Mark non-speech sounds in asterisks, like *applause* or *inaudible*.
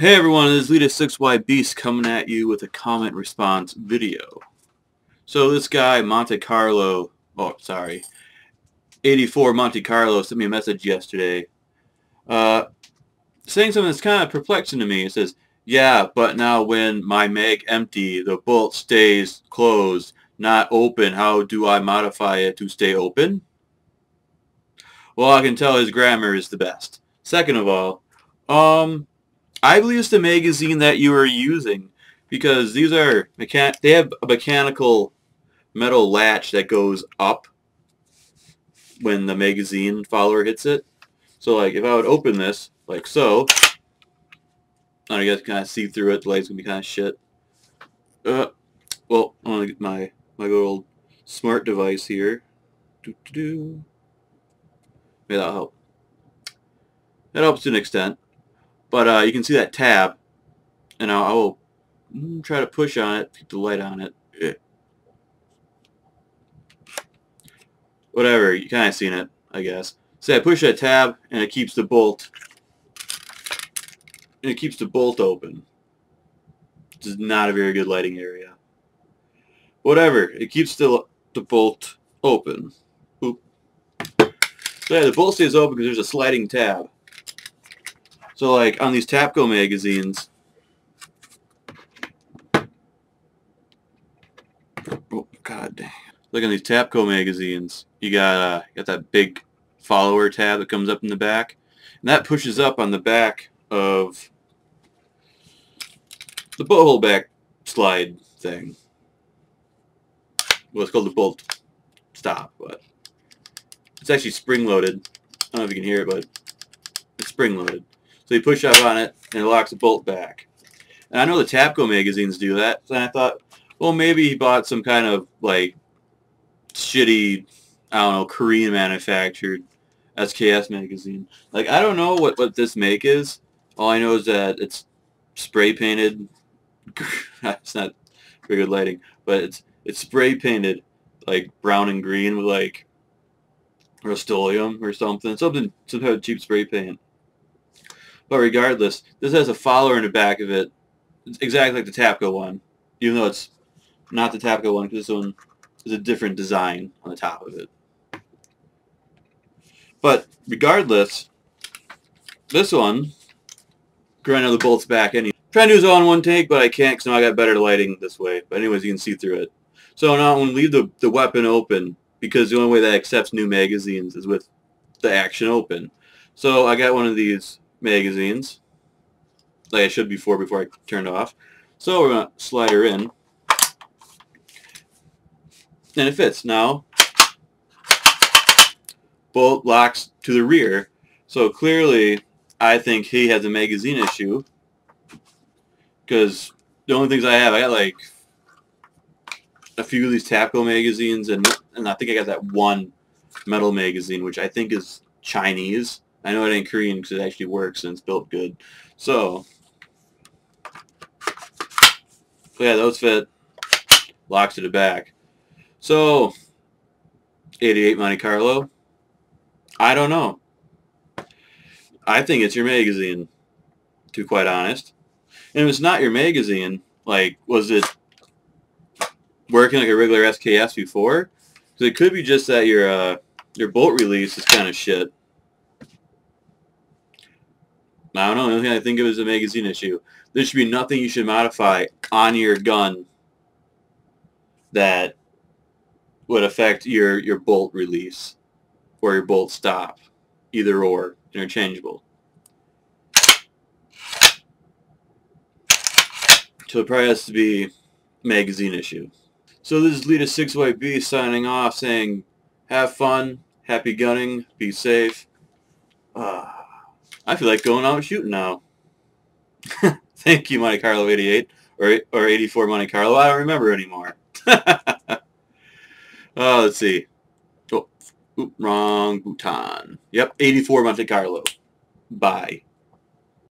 Hey everyone, this is Leethe6Y Beast coming at you with a comment response video. So this guy, Monte Carlo, oh sorry, 84 Monte Carlo sent me a message yesterday uh, saying something that's kind of perplexing to me. It says, yeah, but now when my mag empty, the bolt stays closed, not open. How do I modify it to stay open? Well, I can tell his grammar is the best. Second of all, um, I believe it's the magazine that you are using because these are mechan they have a mechanical metal latch that goes up when the magazine follower hits it. So like if I would open this like so, I guess kind of see through it, the light's gonna be kind of shit. Uh, well, I'm gonna get my my good old smart device here. Doo -doo -doo. Maybe that'll help. That helps to an extent. But uh, you can see that tab, and I will try to push on it, keep the light on it. Whatever, you kind of seen it, I guess. So I push that tab, and it keeps the bolt, and it keeps the bolt open. This is not a very good lighting area. Whatever, it keeps the, the bolt open. Oop. So yeah, the bolt stays open because there's a sliding tab. So like on these Tapco magazines, oh god dang. Look on these Tapco magazines, you got uh, got that big follower tab that comes up in the back, and that pushes up on the back of the bolt hole back slide thing. Well, it's called the bolt stop, but it's actually spring loaded. I don't know if you can hear it, but it's spring loaded. So you push up on it and it locks the bolt back. And I know the Tapco magazines do that. And I thought, well, maybe he bought some kind of like shitty, I don't know, Korean manufactured SKS magazine. Like, I don't know what, what this make is. All I know is that it's spray painted. *laughs* it's not very good lighting, but it's it's spray painted like brown and green with like Rust-Oleum or something. Something, some kind of cheap spray paint. But regardless, this has a follower in the back of it. It's exactly like the Tapco one, even though it's not the Tapco one because this one is a different design on the top of it. But regardless, this one, grind the bolts back anyway. Trying to do this all in one take, but I can't because now I got better lighting this way. But anyways, you can see through it. So now I'm going to leave the, the weapon open because the only way that accepts new magazines is with the action open. So I got one of these magazines, like I should before before I turned off. So we're going to slide her in. And it fits. Now, bolt locks to the rear. So clearly, I think he has a magazine issue. Because the only things I have, I got like a few of these Tapco magazines, and, and I think I got that one metal magazine, which I think is Chinese. I know it ain't Korean because it actually works and it's built good. So, yeah, those fit. Locks to the back. So, 88 Monte Carlo. I don't know. I think it's your magazine, to be quite honest. And if it's not your magazine, like, was it working like a regular SKS before? Because it could be just that your uh, your bolt release is kind of shit. I don't know. The only thing I think of is a magazine issue. There should be nothing you should modify on your gun that would affect your, your bolt release or your bolt stop. Either or. Interchangeable. So it probably has to be magazine issue. So this is Lita 6YB signing off saying have fun, happy gunning, be safe. Ah. I feel like going out shooting now. *laughs* Thank you, Monte Carlo 88 or or 84 Monte Carlo. I don't remember anymore. oh, *laughs* let's see. Oh, wrong button. Yep, 84 Monte Carlo. Bye.